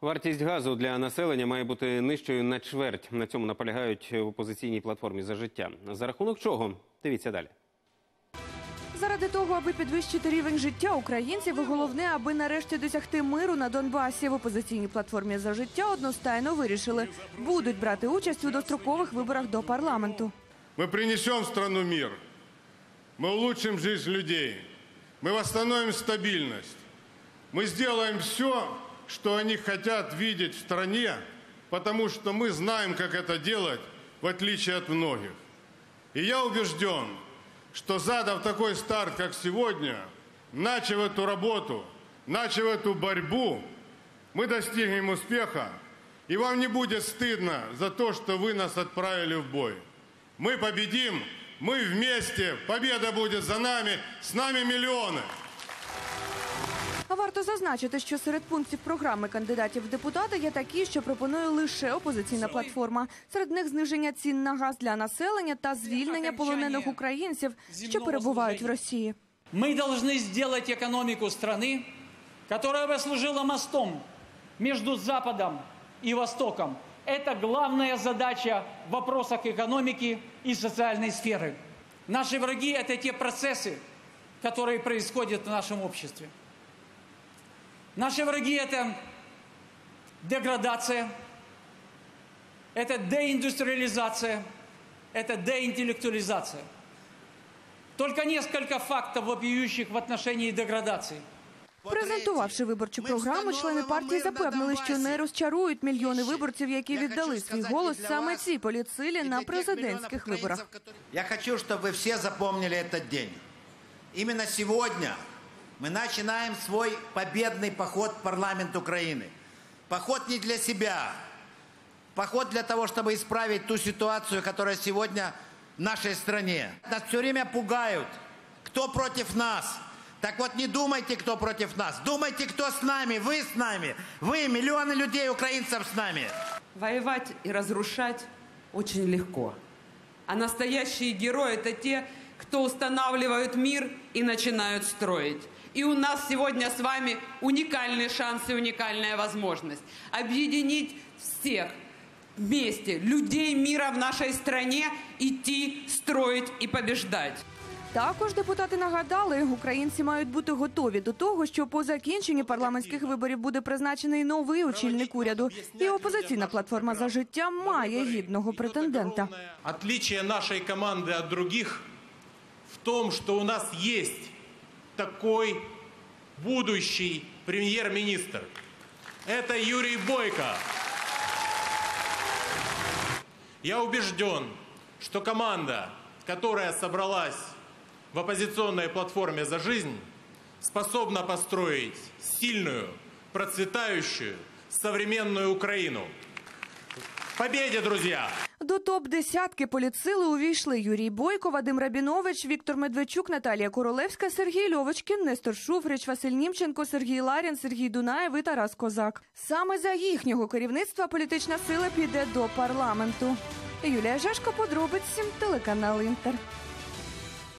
Вартість газу для населення має бути нижчою на чверть. На цьому наполягають в опозиційній платформі за життя. За рахунок чого? Дивіться далі. Заради того, аби підвищити рівень життя українців, і головне, аби нарешті досягти миру на Донбасі. В опозиційній платформі за життя одностайно вирішили, будуть брати участь у дострокових виборах до парламенту. Мы принесем в страну мир. Мы улучшим жизнь людей. Мы восстановим стабильность. Мы сделаем все, Что они хотят видеть в стране, потому что мы знаем, как это делать, в отличие от многих. И я убежден, что задав такой старт, как сегодня, начав эту работу, начав эту борьбу, мы достигнем успеха, и вам не будет стыдно за то, что вы нас отправили в бой. Мы победим, мы вместе, победа будет за нами, с нами миллионы. А варто зазначити, що серед пунктів програми кандидатів в депутати є такі, що пропонує лише опозиційна платформа. Серед них зниження цін на газ для населення та звільнення полонених українців, що перебувають в Росії. Мы должны сделать экономику страны, которая бы служила мостом между Западом и Востоком. Это главная задача в вопросах экономики и социальной сферы. Наши враги – это те процессы, которые происходят в нашем обществе. Наши враги – это деградация, это деиндустриализация, это деинтеллектуализация. Только несколько фактов, вопиющих в отношении деградации. Презентувавши виборчу програму, члени партії запевнили, що не розчарують мільйони виборців, які віддали свій голос саме цій політсилі на президентських виборах. Я хочу, чтобы вы все запомнили этот день. Именно сегодня мы начинаем свой победный поход в парламент Украины. Поход не для себя, поход для того, чтобы исправить ту ситуацию, которая сегодня в нашей стране. Нас все время пугают. Кто против нас? Так вот, не думайте, кто против нас. Думайте, кто с нами. Вы с нами. Вы, миллионы людей, украинцев с нами. Воевать и разрушать очень легко. А настоящие герои – это те, кто устанавливают мир и начинают строить. И у нас сегодня с вами уникальный шанс и уникальная возможность объединить всех вместе, людей мира в нашей стране, идти, строить и побеждать. Також депутати нагадали, українці мають бути готові до того, що по закінченні парламентських виборів буде призначений новий очільник уряду. І опозиційна платформа за життя має гідного претендента. Отличие нашей команды от других в том, что у нас есть такой будущий премьер-министр. Это Юрий Бойко. Я убежден, что команда, которая собралась в оппозиционной платформе «За жизнь», способна построить сильную, процветающую, современную Украину. Победе, друзья! До топ десятки політсили увійшли Юрій Бойко, Вадим Рабінович, Віктор Медведчук, Наталія Королевська, Сергій Льовочкін, Нестор Шуфрич, Василь Німченко, Сергій Ларін, Сергій Дунаєв і Тарас Козак. Саме за їхнього керівництва політична сила піде до парламенту. Юлія Жашко, подробиці, телеканал Інтер.